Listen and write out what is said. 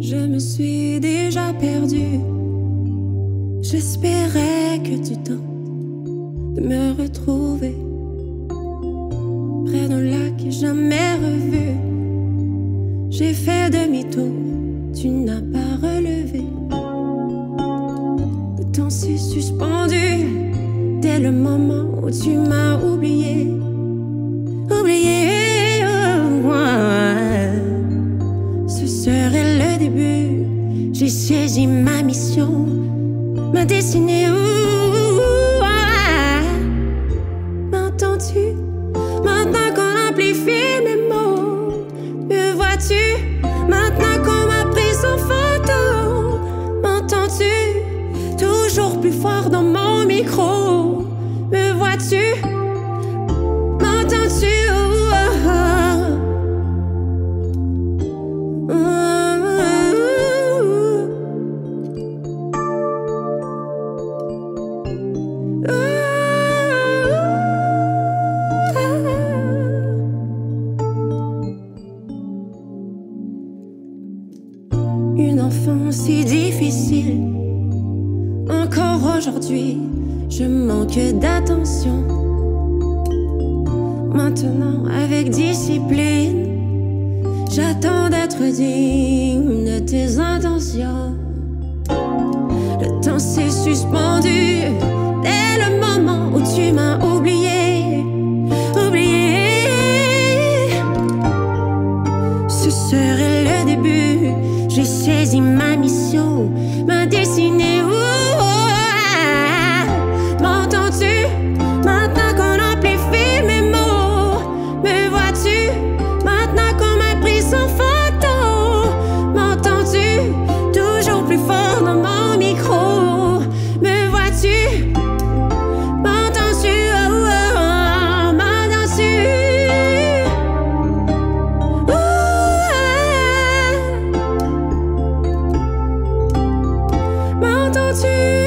Je me suis déjà perdue. J'espérais que tu tentes de me retrouver près d'un lac jamais revu. J'ai fait demi-tour, tu n'as pas relevé. Le temps s'est suspendu dès le moment où tu m'as oublié. Ma mission, ma ouais. M'entends-tu? Maintenant qu'on amplifie Une enfance si difficile. Encore aujourd'hui, je manque d'attention. Maintenant, avec discipline, j'attends d'être digne de tes intentions. Le temps s'est suspendu dès le moment où tu m'as oublié. Oublié. Ce serait le début. J'ai saisi ma mission, ma destinée. to